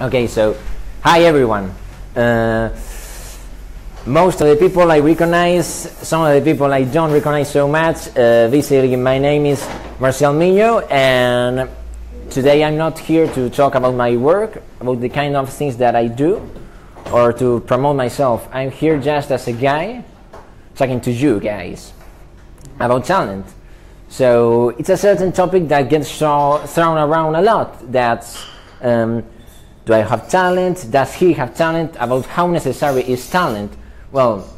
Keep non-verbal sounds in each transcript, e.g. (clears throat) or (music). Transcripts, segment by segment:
Okay, so hi everyone. Uh, most of the people I recognize, some of the people I don't recognize so much. Uh, basically, my name is Marcial Miño, and today I'm not here to talk about my work, about the kind of things that I do, or to promote myself. I'm here just as a guy talking to you guys about talent. So it's a certain topic that gets thrown around a lot. That's um, do I have talent? Does he have talent? About how necessary is talent? Well,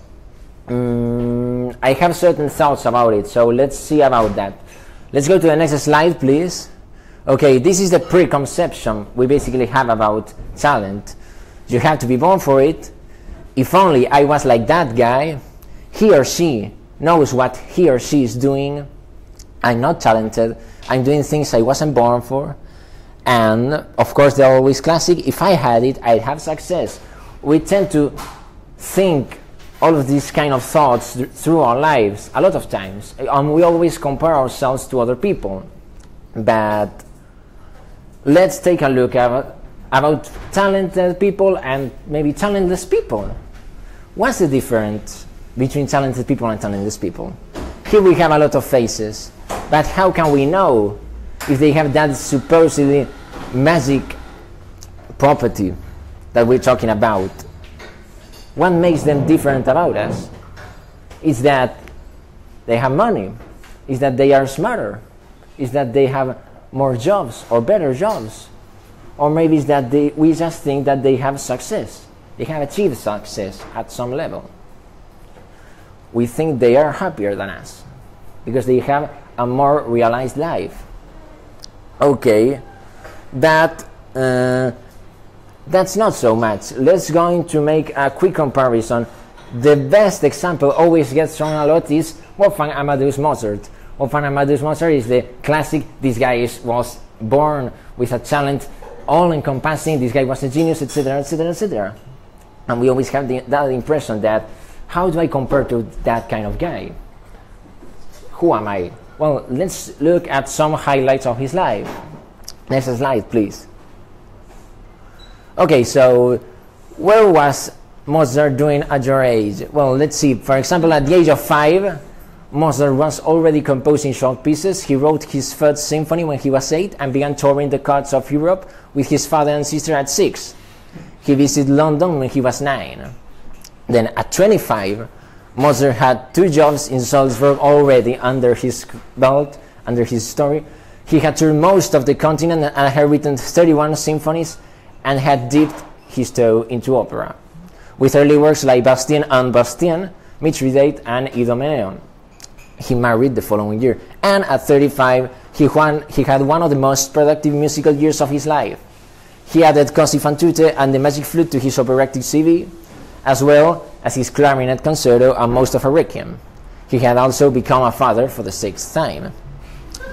um, I have certain thoughts about it, so let's see about that. Let's go to the next slide, please. Okay, this is the preconception we basically have about talent. You have to be born for it. If only I was like that guy, he or she knows what he or she is doing. I'm not talented. I'm doing things I wasn't born for and of course they're always classic. If i had it i'd have success. We tend to think all of these kind of thoughts th- through our lives a lot of times. And we always compare ourselves to other people. But let's take a look at about talented people and maybe talentless people. What's the difference between talented people and talentless people? Here we have a lot of faces but how can we know if they have that supposedly magic property that we're talking about. What makes them different about us is that they have money, is that they are smarter, is that they have more jobs or better jobs, or maybe it's that they, we just think that they have success, they have achieved success at some level. We think they are happier than us because they have a more realized life okay. That uh, that's not so much. Let's going to make a quick comparison. The best example always gets thrown a lot is Wolfgang Amadeus Mozart. Wolfgang Amadeus Mozart is the classic this guy is, was born with a talent all encompassing this guy was a genius etc etc etc and we always have the, that impression that how do I compare to that kind of guy? Who am I well, let's look at some highlights of his life. Next slide, please. Okay, so where was Mozart doing at your age? Well, let's see. For example, at the age of five, Mozart was already composing short pieces. He wrote his first symphony when he was eight and began touring the courts of Europe with his father and sister at six. He visited London when he was nine. Then at 25, Mozart had two jobs in Salzburg already under his belt, under his story. He had toured most of the continent and had written 31 symphonies and had dipped his toe into opera, with early works like Bastien and Bastienne, Mithridate, and Idomeneo. He married the following year, and at 35, he, won, he had one of the most productive musical years of his life. He added Così fan tutte and the Magic Flute to his operatic CV, as well as his clarinet concerto and most of a requiem. He had also become a father for the sixth time.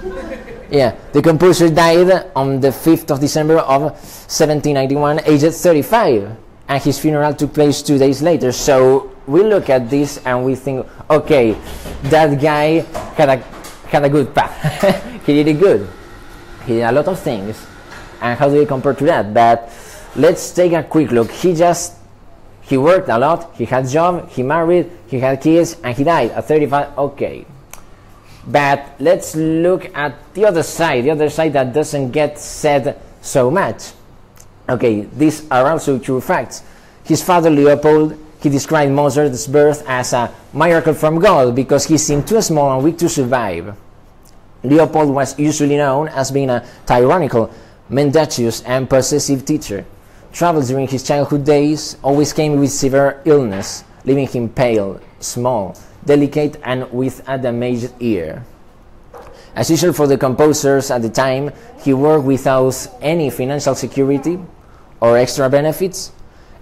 (laughs) Yeah, the composer died on the 5th of December of 1791, aged 35, and his funeral took place two days later. So we look at this and we think, okay, that guy had a, had a good path. (laughs) he did it good. He did a lot of things. And how do we compare to that? But let's take a quick look. He just he worked a lot, he had job, he married, he had kids, and he died at 35. Okay. But let's look at the other side, the other side that doesn't get said so much. Okay, these are also true facts. His father Leopold, he described Mozart's birth as a miracle from God because he seemed too small and weak to survive. Leopold was usually known as being a tyrannical, mendacious, and possessive teacher travels during his childhood days always came with severe illness, leaving him pale, small, delicate, and with a damaged ear. As usual for the composers at the time, he worked without any financial security or extra benefits,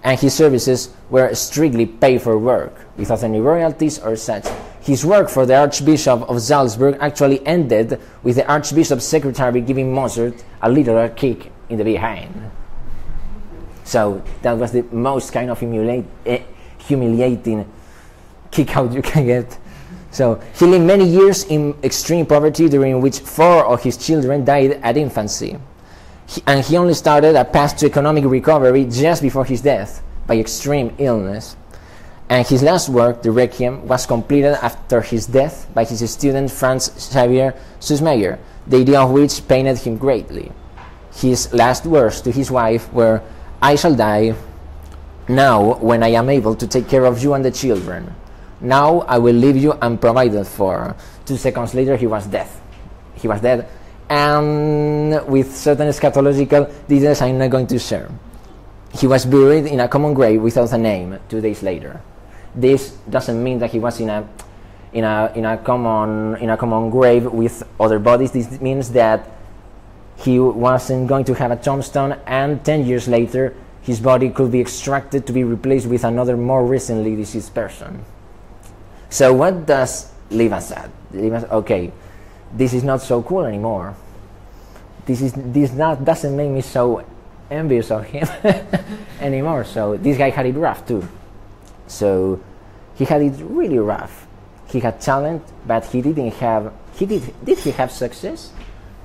and his services were strictly paid for work, without any royalties or such. His work for the Archbishop of Salzburg actually ended with the Archbishop's secretary giving Mozart a literal kick in the behind. So that was the most kind of humiliate, eh, humiliating kick out you can get. So he lived many years in extreme poverty, during which four of his children died at infancy. he, and he only started a path to economic recovery just before his death by extreme illness. And his last work, The Requiem, was completed after his death by his student Franz Xavier Süssmayr, the idea of which pained him greatly. His last words to his wife were, I shall die now when I am able to take care of you and the children. Now I will leave you unprovided for. Two seconds later, he was dead. He was dead, and with certain eschatological details I'm not going to share. He was buried in a common grave without a name two days later. This doesn't mean that he was in a in a in a common in a common grave with other bodies. This means that he wasn't going to have a tombstone, and ten years later, his body could be extracted to be replaced with another more recently deceased person. So, what does leave us at? Leave us, okay, this is not so cool anymore. This is this not doesn't make me so envious of him (laughs) anymore. So this guy had it rough too. So he had it really rough. He had talent, but he didn't have. He did. Did he have success?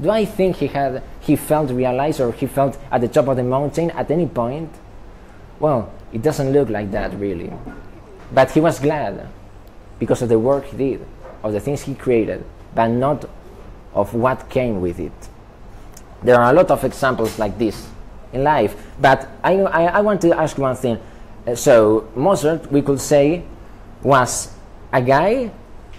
Do I think he had? He felt realized, or he felt at the top of the mountain at any point? Well, it doesn't look like that really. But he was glad because of the work he did, of the things he created, but not of what came with it. There are a lot of examples like this in life, but I, I, I want to ask one thing. Uh, so, Mozart, we could say, was a guy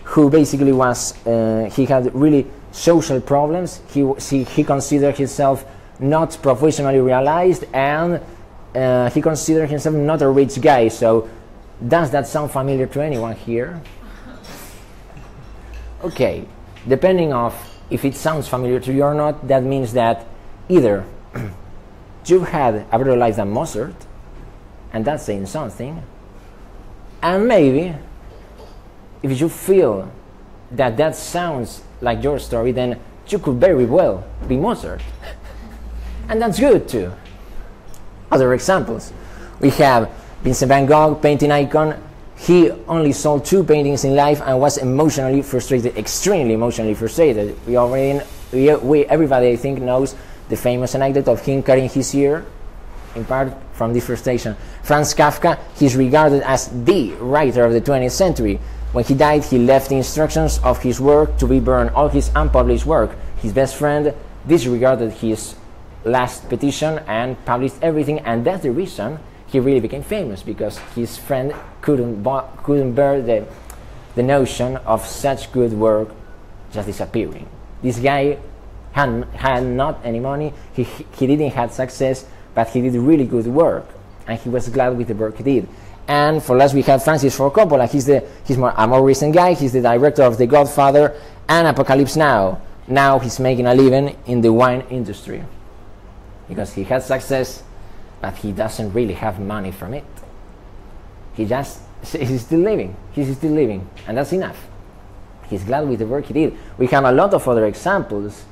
who basically was, uh, he had really social problems. He, he, he considered himself not professionally realized and uh, he considered himself not a rich guy. So, does that sound familiar to anyone here? Okay, depending of if it sounds familiar to you or not, that means that either (clears throat) you had a better life than Mozart, and that's saying something, and maybe if you feel that that sounds like your story, then you could very well be Mozart. and that's good too. Other examples. We have Vincent van Gogh, painting icon. He only sold two paintings in life and was emotionally frustrated, extremely emotionally frustrated. We already, we, we, everybody I think knows the famous anecdote of him cutting his ear, in part from this frustration. Franz Kafka, he's regarded as the writer of the 20th century. When he died, he left the instructions of his work to be burned, all his unpublished work. His best friend disregarded his last petition and published everything, and that's the reason he really became famous because his friend couldn't, couldn't bear the, the notion of such good work just disappearing. This guy had, had not any money, he, he didn't have success, but he did really good work, and he was glad with the work he did. And for last, we have Francis Ford Coppola. He's, the, he's more, a more recent guy. He's the director of The Godfather and Apocalypse Now. Now he's making a living in the wine industry because he has success, but he doesn't really have money from it. He just, (laughs) he's still living. He's still living, and that's enough. He's glad with the work he did. We have a lot of other examples.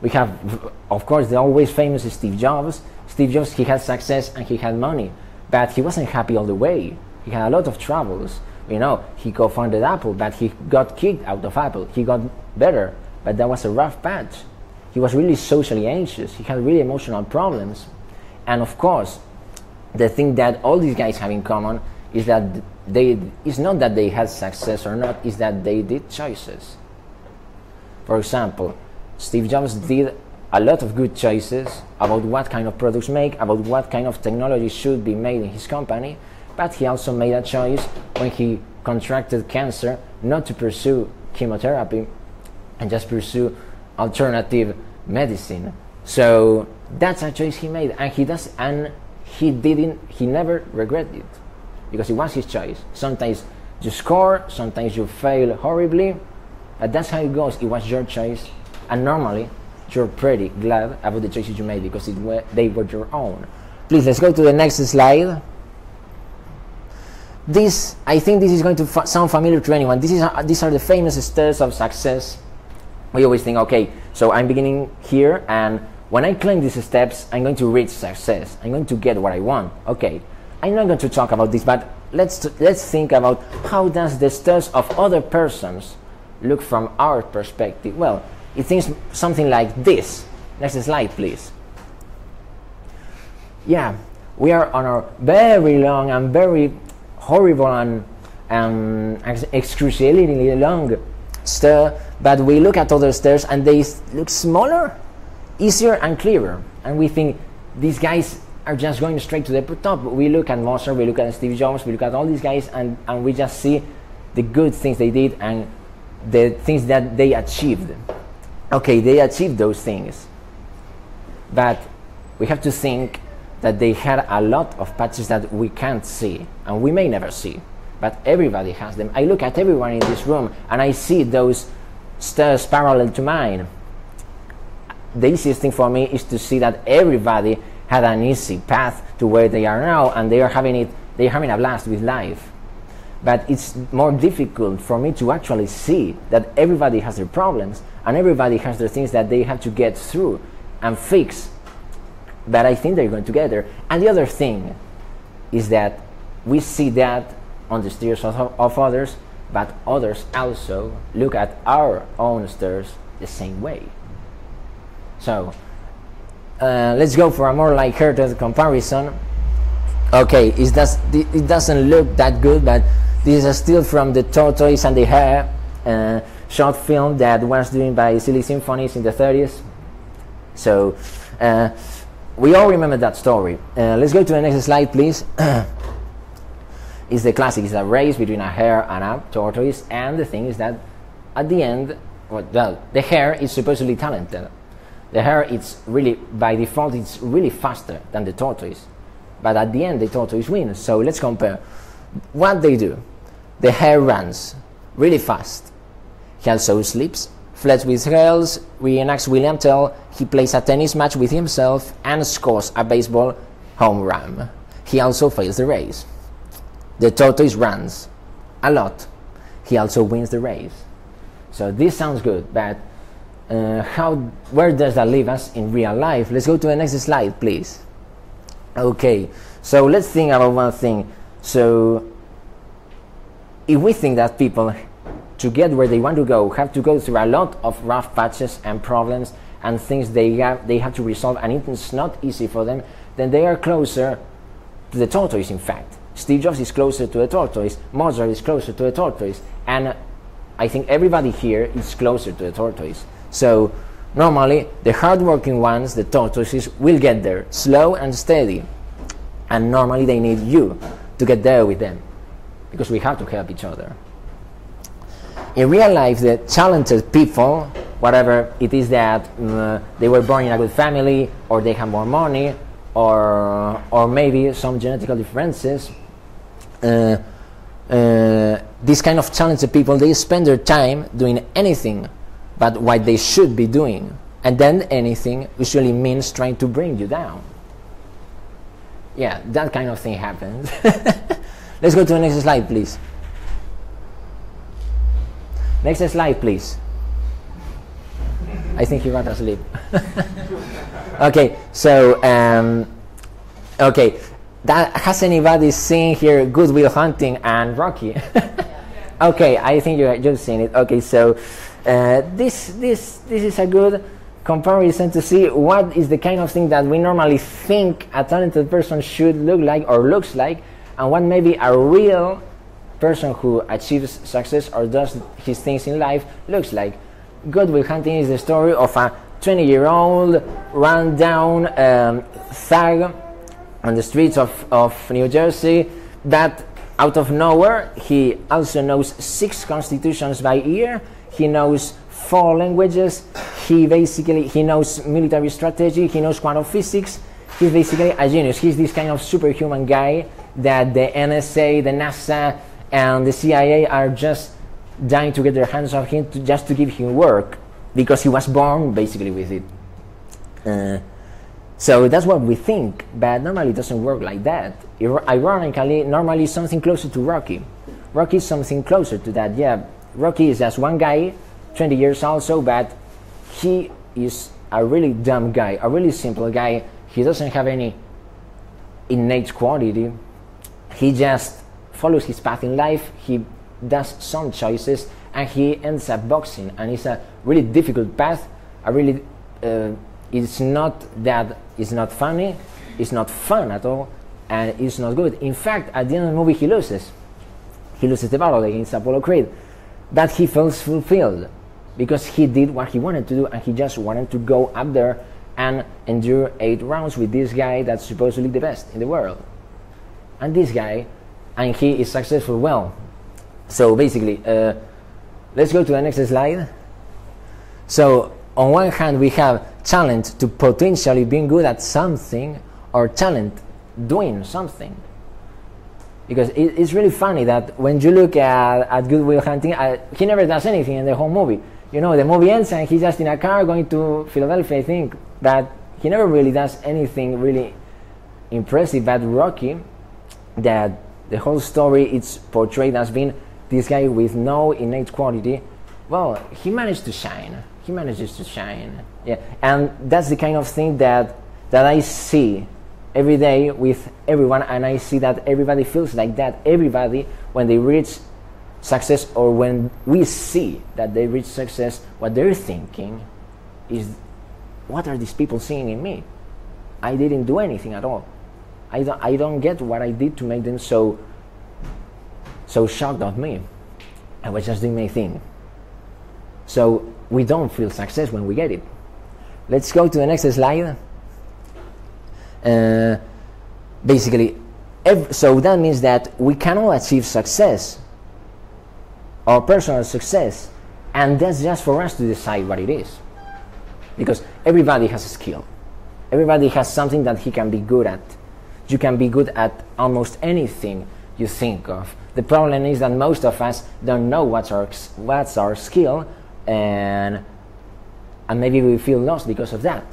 We have, of course, the always famous Steve Jobs. Steve Jobs, he had success and he had money but he wasn't happy all the way. He had a lot of troubles. You know, he co-founded Apple, but he got kicked out of Apple. He got better, but that was a rough patch. He was really socially anxious. He had really emotional problems. And of course, the thing that all these guys have in common is that they it's not that they had success or not, is that they did choices. For example, Steve Jobs did a lot of good choices about what kind of products make, about what kind of technology should be made in his company, but he also made a choice when he contracted cancer not to pursue chemotherapy and just pursue alternative medicine. So that's a choice he made and he does and he didn't he never regretted it because it was his choice. Sometimes you score, sometimes you fail horribly, but that's how it goes. It was your choice and normally you're pretty glad about the choices you made because it were, they were your own. Please, let's go to the next slide. This, I think this is going to sound familiar to anyone. This is, uh, these are the famous stairs of success. We always think, okay, so I'm beginning here, and when I climb these steps, I'm going to reach success. I'm going to get what I want. Okay, I'm not going to talk about this, but let's let's think about how does the stairs of other persons look from our perspective. Well, it seems something like this. Next slide, please. yeah, we are on a very long and very horrible and um, excruciatingly long stair, but we look at other stairs and they look smaller, easier, and clearer. And we think these guys are just going straight to the top. We look at Mozart, we look at Steve Jobs, we look at all these guys, and, and we just see the good things they did and the things that they achieved. Okay, they achieved those things. But we have to think that they had a lot of patches that we can't see and we may never see. But everybody has them. I look at everyone in this room and I see those stairs parallel to mine. The easiest thing for me is to see that everybody had an easy path to where they are now and they are having it they're having a blast with life but it's more difficult for me to actually see that everybody has their problems and everybody has their things that they have to get through and fix. But i think they're going together. And the other thing is that we see that on the stairs of, of others but others also look at our own stairs the same way. So uh, let's go for a more light-hearted comparison. Okay it, does, it doesn't look that good but this is still from the tortoise and the hare uh, short film that was doing by silly symphonies in the 30s so uh, we all remember that story. Uh, let's go to the next slide please. (clears throat) It's the classic. It's a race between a hare and a tortoise and the thing is that at the end well the hare is supposedly talented. The hare is really by default it's really faster than the tortoise. But at the end the tortoise wins. So let's compare. What they do the hare runs really fast he also sleeps flirts with girls reenacts william tell he plays a tennis match with himself and scores a baseball home run he also fails the race the tortoise runs a lot he also wins the race so this sounds good but uh, how, where does that leave us in real life? Let's go to the next slide, please. Okay, so let's think about one thing. So, if we think that people, to get where they want to go, have to go through a lot of rough patches and problems and things they have, they have to resolve, and it's not easy for them, then they are closer to the tortoise, in fact. Steve Jobs is closer to the tortoise, Mozart is closer to the tortoise, and I think everybody here is closer to the tortoise. So normally the hardworking ones, the tortoises, will get there slow and steady. And normally they need you to get there with them because we have to help each other. In real life, the talented people, whatever it is that uh, they were born in a good family, or they have more money, or, or maybe some genetical differences, uh, uh, these kind of talented people, they spend their time doing anything but what they should be doing. And then anything usually means trying to bring you down. Yeah, that kind of thing happens. (laughs) Let's go to the next slide, please. Next slide, please. I think you got asleep. (laughs) okay, so um, okay, that has anybody seen here Good Will Hunting and Rocky? (laughs) okay, I think you just seen it. Okay, so uh, this, this, this is a good comparison to see what is the kind of thing that we normally think a talented person should look like or looks like, and what maybe a real person who achieves success or does his things in life looks like. Good Will Hunting is the story of a 20 year old run down um, thug on the streets of, of New Jersey that out of nowhere he also knows six constitutions by ear. He knows four languages. He basically he knows military strategy. He knows quantum physics. He's basically a genius. He's this kind of superhuman guy that the nsa the nasa and the cia are just dying to get their hands on him to, just to give him work because he was born basically with it uh, so that's what we think but normally it doesn't work like that ironically normally something closer to rocky rocky is something closer to that yeah Rocky is just one guy, 20 years old, so bad. He is a really dumb guy, a really simple guy. He doesn't have any innate quality. He just follows his path in life. He does some choices, and he ends up boxing. And it's a really difficult path. A really, uh, it's not that it's not funny. it's not fun at all, and it's not good. In fact, at the end of the movie, he loses. He loses the battle against Apollo Creed, but he feels fulfilled because he did what he wanted to do, and he just wanted to go up there and endure eight rounds with this guy that's supposedly the best in the world. And this guy, and he is successful well. So basically, uh, let's go to the next slide. So on one hand, we have talent to potentially being good at something, or talent doing something. Because it, it's really funny that when you look at, at Good Will Hunting, he never does anything in the whole movie. You know, the movie ends and he's just in a car going to Philadelphia, I think, but he never really does anything really impressive. But Rocky, that the whole story is portrayed as being this guy with no innate quality, well, he managed to shine. He manages to shine. Yeah, and that's the kind of thing that that I see every day with everyone, and I see that everybody feels like that. Everybody, when they reach success, or when we see that they reach success, what they're thinking is, what are these people seeing in me? I didn't do anything at all. I don't, I don't get what I did to make them so so shocked of me. I was just doing my thing. So we don't feel success when we get it. Let's go to the next slide. Uh, basically, so that means that we cannot achieve success or personal success, and that's just for us to decide what it is. Because everybody has a skill, everybody has something that he can be good at. You can be good at almost anything you think of. The problem is that most of us don't know what's our, what's our skill, and, and maybe we feel lost because of that.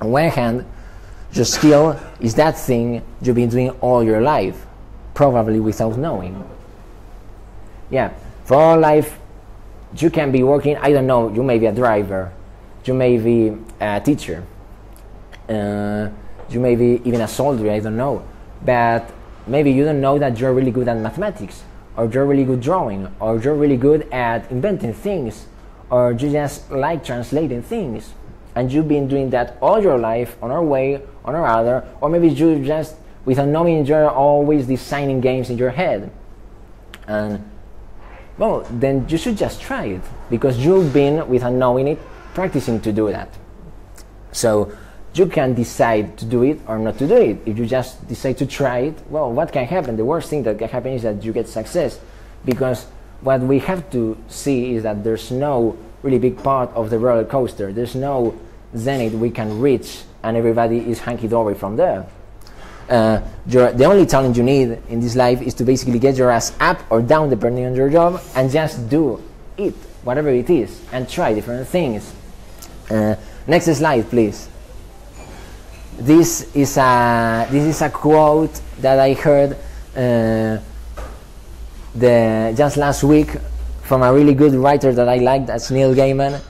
On one hand, your skill is that thing you've been doing all your life, probably without knowing. Yeah, for all life, you can be working, I don't know, you may be a driver, you may be a teacher, uh, you may be even a soldier, I don't know. But maybe you don't know that you're really good at mathematics, or you're really good drawing, or you're really good at inventing things, or you just like translating things. And you've been doing that all your life on our way, on our other, or maybe you just, without knowing, you're always designing games in your head. And well, then you should just try it because you've been, without knowing it, practicing to do that. So you can decide to do it or not to do it. If you just decide to try it, well, what can happen? The worst thing that can happen is that you get success because what we have to see is that there's no really big part of the roller coaster. There's no zenith we can reach and everybody is hanky dory from there. Uh, the only talent you need in this life is to basically get your ass up or down depending on your job and just do it, whatever it is, and try different things. Uh, next slide, please. This is a this is a quote that I heard uh, the just last week from a really good writer that I like. That's Neil Gaiman.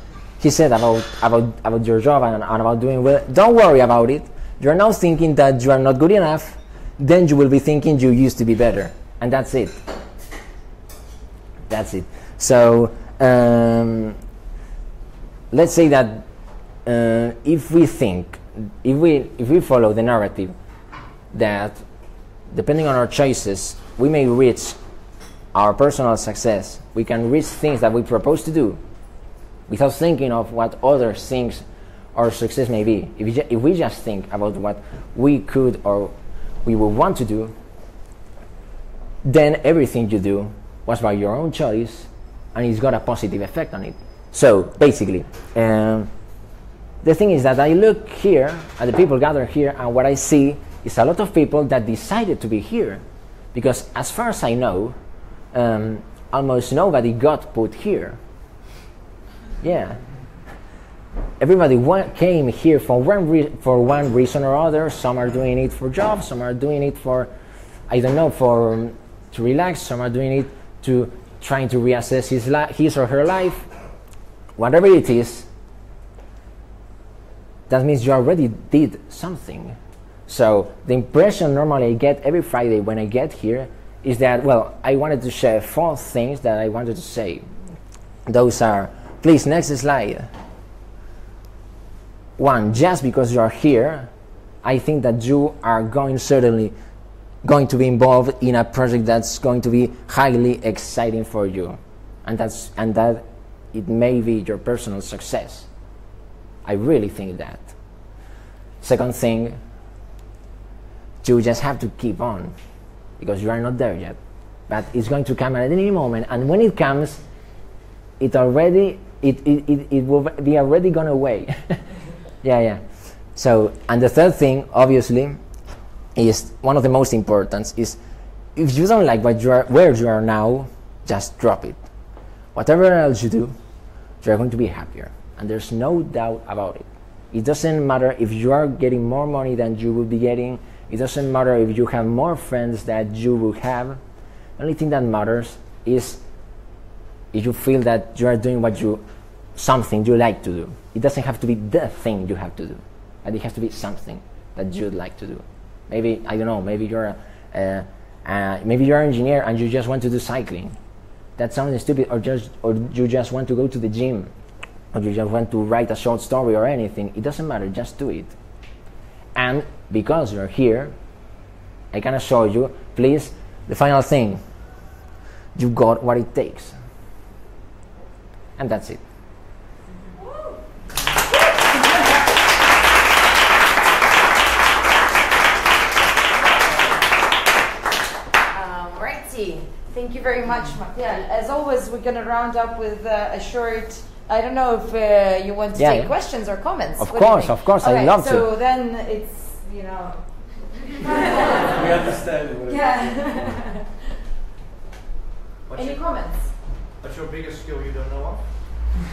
He said about about about your job and, and about doing well. Don't worry about it you are now thinking that you are not good enough, then you will be thinking you used to be better. And that's it. That's it. So, um, let's say that uh, if we think, if we, if we follow the narrative that depending on our choices, we may reach our personal success, we can reach things that we propose to do without thinking of what other things our success may be. If, ju- if we just think about what we could or we would want to do, then everything you do was by your own choice and it's got a positive effect on it. So basically, um, the thing is that I look here at the people gathered here, and what I see is a lot of people that decided to be here. Because as far as I know, um, almost nobody got put here. Yeah, everybody came here for one for one reason or other. Some are doing it for jobs. Some are doing it for, I don't know, for um, to relax. Some are doing it to trying to reassess his his or her life. Whatever it is, that means you already did something. So the impression normally I get every Friday when I get here is that well, I wanted to share four things that I wanted to say. Those are, please, next slide one, just because you are here I think that you are going certainly going to be involved in a project that's going to be highly exciting for you, and that's and that it may be your personal success. I really think that. Second thing, you just have to keep on because you are not there yet. But it's going to come at any moment, and when it comes, it already it, it, it, it will be already gone away. (laughs) yeah, yeah. So, and the third thing, obviously, is one of the most important is if you don't like what you are, where you are now, just drop it. Whatever else you do, you are going to be happier, and there's no doubt about it. It doesn't matter if you are getting more money than you will be getting. It doesn't matter if you have more friends that you will have. The only thing that matters is if you feel that you are doing what you something you like to do. It doesn't have to be the thing you have to do, but it has to be something that you'd like to do. Maybe I don't know. Maybe you're a, maybe you're an engineer and you just want to do cycling. That sounds stupid, or just or you just want to go to the gym, or you just want to write a short story or anything. It doesn't matter. Just do it. And because you're here, I can assure you. Please, the final thing. You got what it takes. And that's it. Thank you very much, Marcial. As always, we're going to round up with uh, a short. I don't know if uh, you want to Yeah, take yeah. questions or comments. Of What course, of course, I'd Okay, love to. So then it's you know. We understand. what it- Yeah. (laughs) What's, Any your, comments? what's your biggest skill you don't know of?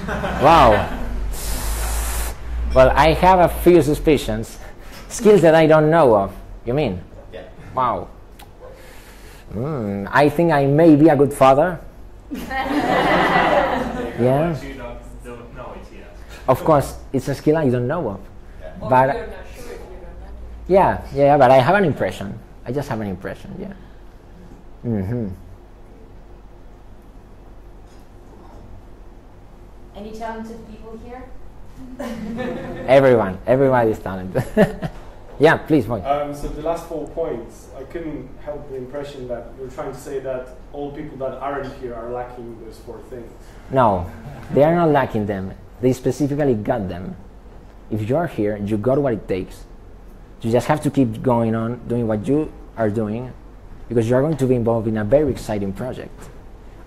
(laughs) Wow. Well, I have a few suspicions. Skills that I don't know of. You mean? Yeah. Wow. Mm, I think I may be a good father. (laughs) yeah. You don't, don't know it yet. Of course, it's a skill I don't know of. Or But sure if you don't know. yeah, yeah, but I have an impression. I just have an impression. Yeah. Mm-hmm. Any talented people here? (laughs) Everyone, everyone is talented. (laughs) yeah, please, boy. Um, so the last four points, I couldn't help the impression that you're trying to say that all people that aren't here are lacking those four things. No, they are not lacking them. They specifically got them. If you are here, you got what it takes. You just have to keep going on doing what you are doing because you are going to be involved in a very exciting project.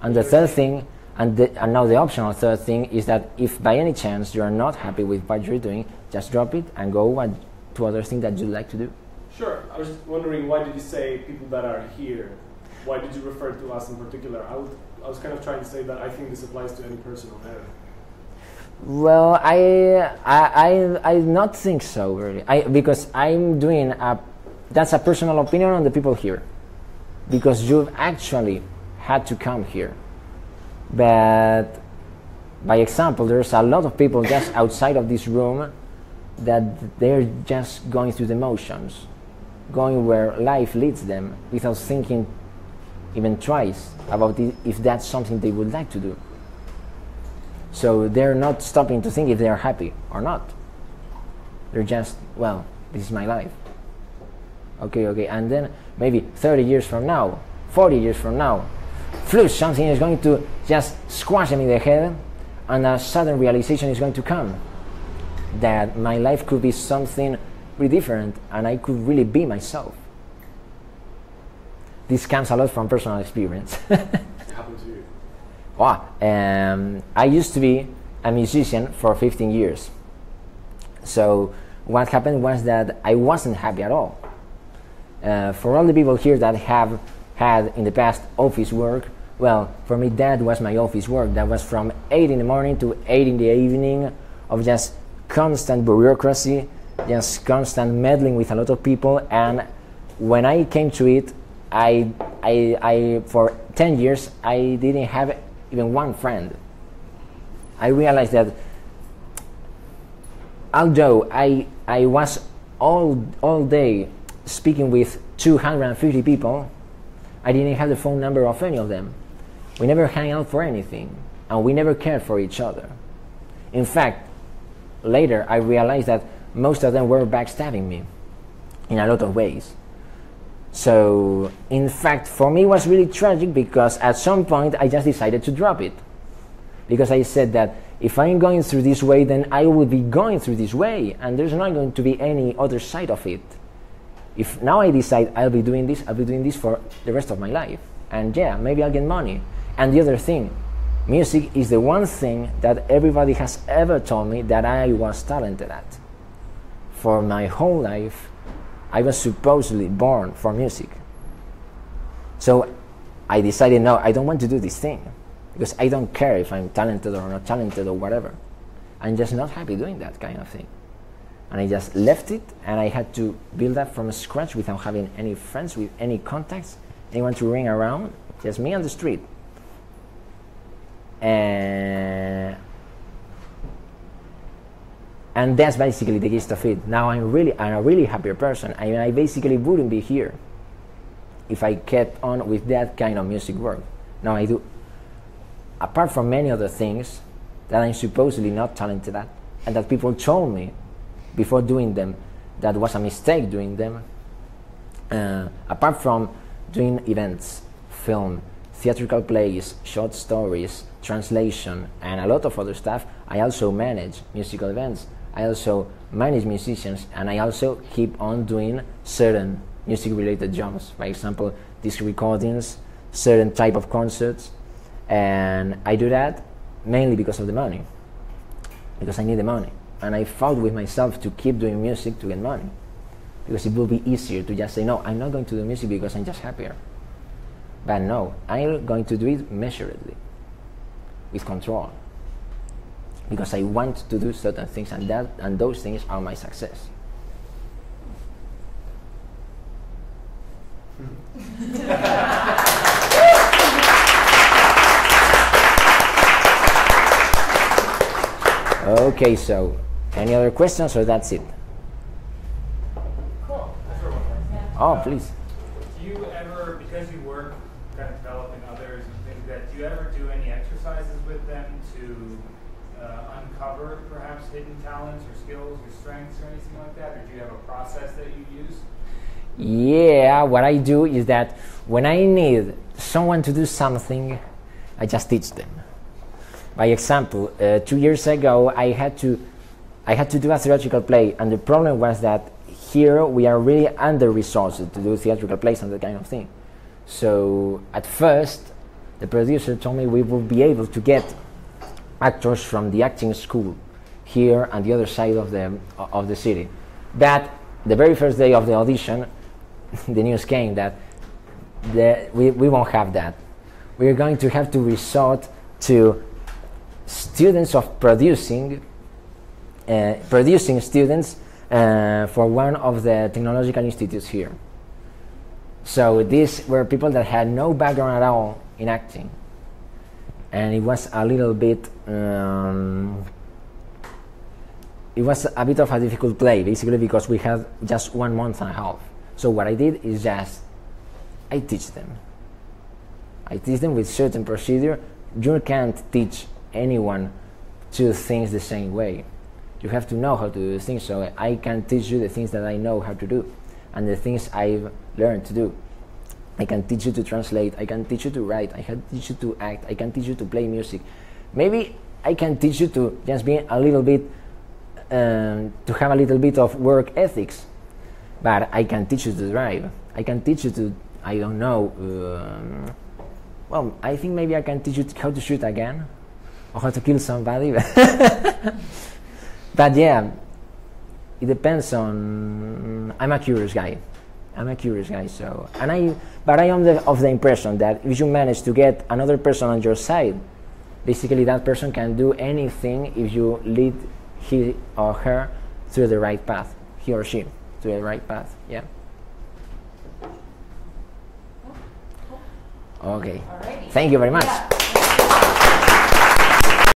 And the third thing, and, the, and now the optional third thing, is that if by any chance you are not happy with what you're doing, just drop it and go what, to other things that you'd like to do. Sure. I was wondering why did you say people that are here? Why did you refer to us in particular? I, would, I was kind of trying to say that I think this applies to any person on earth. Well, I, I, I, not think so really. I, because I'm doing a, that's a personal opinion on the people here, because you've actually had to come here. But by example, there's a lot of people just (coughs) outside of this room that they're just going through the motions, going where life leads them without thinking even twice about if that's something they would like to do. So they're not stopping to think if they are happy or not. They're just, well, this is my life. Okay, okay. And then maybe 30 years from now, 40 years from now, flush, something is going to just squash them in the head, and a sudden realization is going to come that my life could be something really different and I could really be myself. This comes a lot from personal experience. (laughs) It happened to you. Wow. Um, I used to be a musician for 15 years. So what happened was that I wasn't happy at all. Uh, for all the people here that have had in the past office work, well, for me that was my office work. That was from 8 in the morning to 8 in the evening of just constant bureaucracy, just constant meddling with a lot of people. And when I came to it, I, I, I, for 10 years, I didn't have even one friend. I realized that although I, I was all, all day speaking with 250 people, I didn't have the phone number of any of them. We never hang out for anything, and we never cared for each other. In fact, later I realized that most of them were backstabbing me. in a lot of ways. So, in fact, for me, it was really tragic because at some point I just decided to drop it. Because I said that if I'm going through this way, then I will be going through this way, and there's not going to be any other side of it. If now I decide I'll be doing this, I'll be doing this for the rest of my life. And yeah, maybe I'll get money. And the other thing, music is the one thing that everybody has ever told me that I was talented at. For my whole life, I was supposedly born for music. So I decided, no, I don't want to do this thing because I don't care if I'm talented or not talented or whatever. I'm just not happy doing that kind of thing. And I just left it and I had to build up from scratch without having any friends, with any contacts, anyone to ring around, just me on the street. And and that's basically the gist of it. Now I'm really I'm a really happier person. I mean, I basically wouldn't be here if I kept on with that kind of music work. Now I do, apart from many other things that I'm supposedly not talented at, and that people told me before doing them that was a mistake doing them. Uh, apart from doing events, film, theatrical plays, short stories, translation, and a lot of other stuff, I also manage musical events. I also manage musicians, and I also keep on doing certain music-related jobs. For example, disc recordings, certain type of concerts, and I do that mainly because of the money, because I need the money, and I fought with myself to keep doing music to get money, because it will be easier to just say no. I'm not going to do music because I'm just happier. But no, I'm going to do it measuredly, with control. Because I want to do certain things, and that and those things are my success. okay, so any other questions, or that's it? Cool. Oh, please. Do you ever, because you work kind of developing others and things like that, do you ever do any exercises with them to uh, uncover perhaps hidden talents or skills or strengths or anything like that? Or do you have a process that you use? Yeah, what I do is that when I need someone to do something, I just teach them. By example, uh, two years ago, I had to, I had to do a theatrical play, and the problem was that here we are really under resourced to do theatrical plays and that kind of thing. So at first, the producer told me we would be able to get actors from the acting school here and the other side of the of the city. That the very first day of the audition, (laughs) the news came that the, we, we won't have that. We're going to have to resort to students of producing, uh, producing students uh, for one of the technological institutes here. So these were people that had no background at all in acting, and it was a little bit. Um, it was a bit of a difficult play, basically because we had just one month and a half. So what I did is just I teach them. I teach them with certain procedure. You can't teach anyone to things the same way. You have to know how to do things. So I can teach you the things that I know how to do, and the things I've learned to do. I can teach you to translate. I can teach you to write. I can teach you to act. I can teach you to play music. Maybe I can teach you to just be a little bit, um, to have a little bit of work ethics. But I can teach you to drive. I can teach you to, I don't know, um, well, I think maybe I can teach you how to shoot again or how to kill somebody. (laughs) but yeah, it depends on. I'm a curious guy. I'm a curious guy, so and I, but I am the, of the impression that if you manage to get another person on your side, basically that person can do anything if you lead he or her through the right path, he or she to the right path. Yeah. Okay. Alrighty. Thank you very much. Yeah.